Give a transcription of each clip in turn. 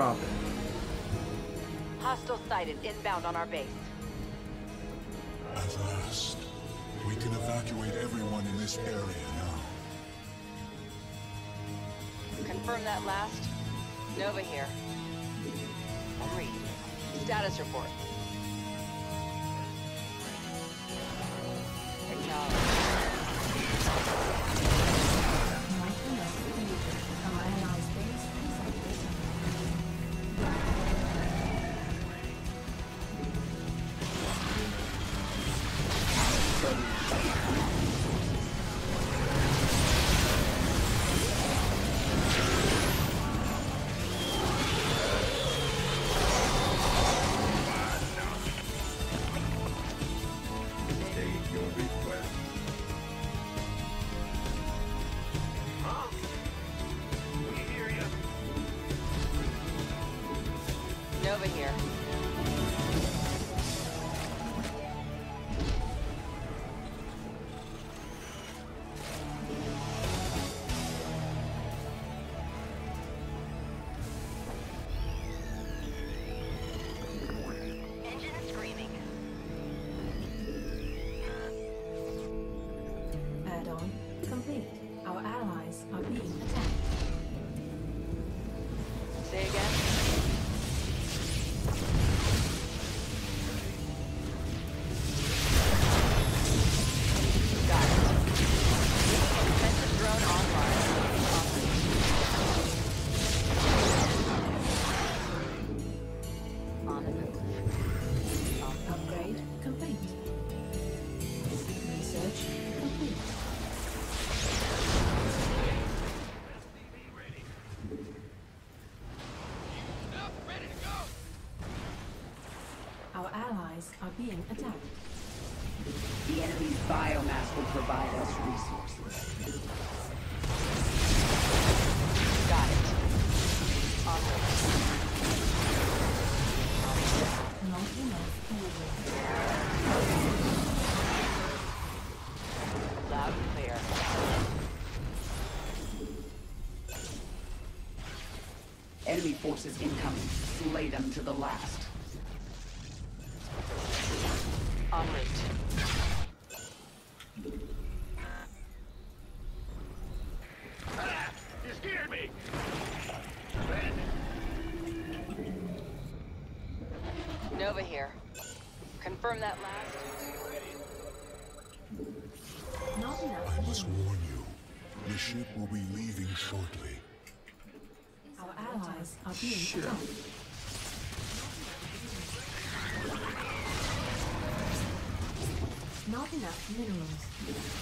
attack. Hostile sighted inbound on our base. At last, we can evacuate everyone in this area now. Confirm that last. Nova here. I'm reading. Status report. Acknowledge. Nova here. Our allies are being attacked. The enemy's biomass will provide us resources. Got it. On Not enough fuel. loud and clear. Enemy forces incoming. Slay them to the last. En route. Ah! You scared me! Bandit. Nova here. Confirm that last. Not I must warn you, the ship will be leaving shortly. Our allies are being Shit. attacked. Not enough minerals.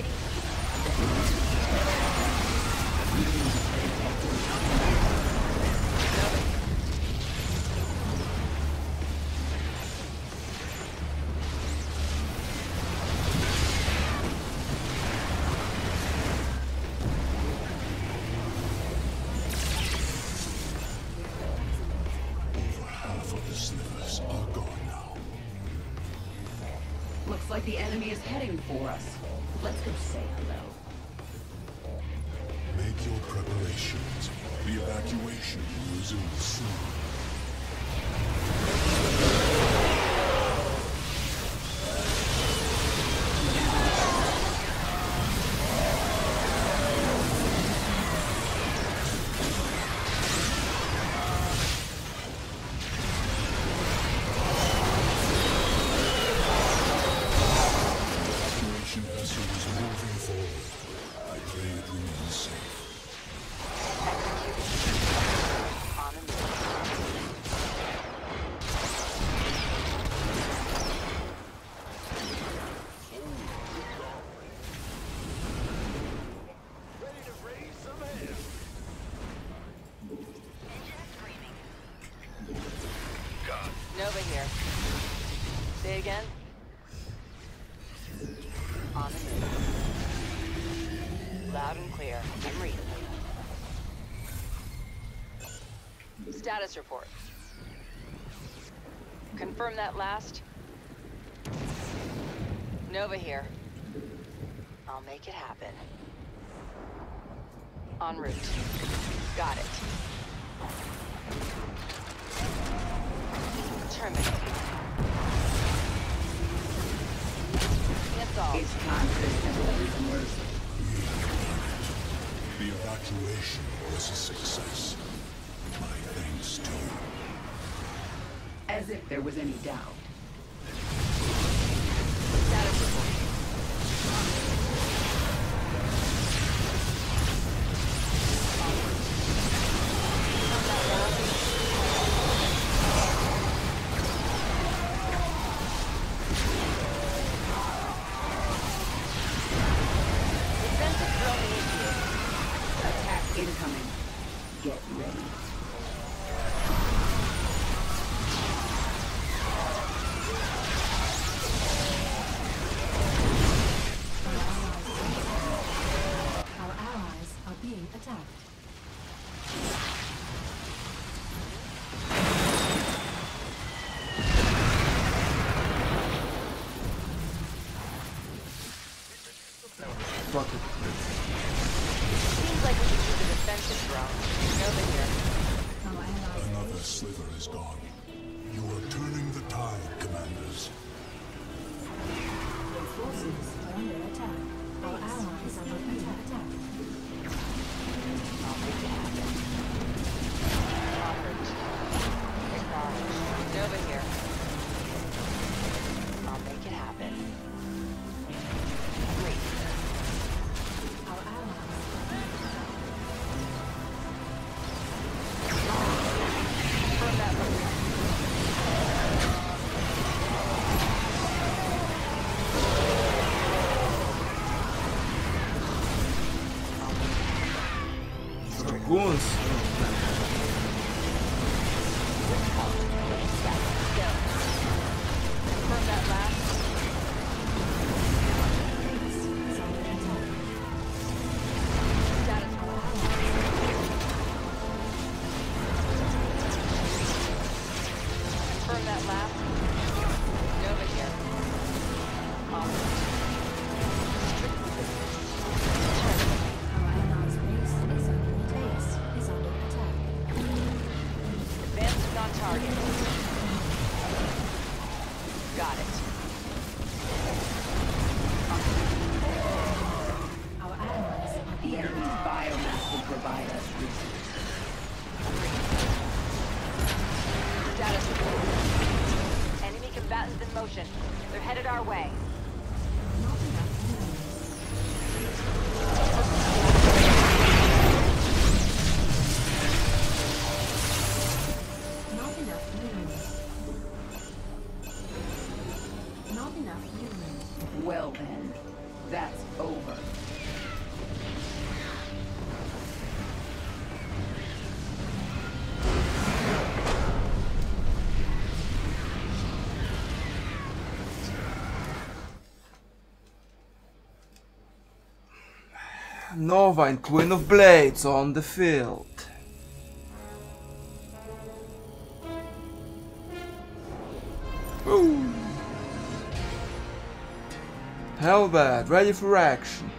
Activating. Looks like the enemy is heading for us. Let's go say hello. Make your preparations. The evacuation will resume soon. Status report. Confirm that last. Nova here. I'll make it happen. En route. Got it. Terminate. It's all. It's. The evacuation was a success. My thanks to. As if there was any doubt. Fuck it. Seems like we should use a defensive drone. Nova here. Another sliver is gone. You are turning the tide, commanders. Your forces are under attack. Our allies are under attack. I'll make it happen. alguns. Nova and Queen of Blades on the field. Woo. Hellbat ready for action.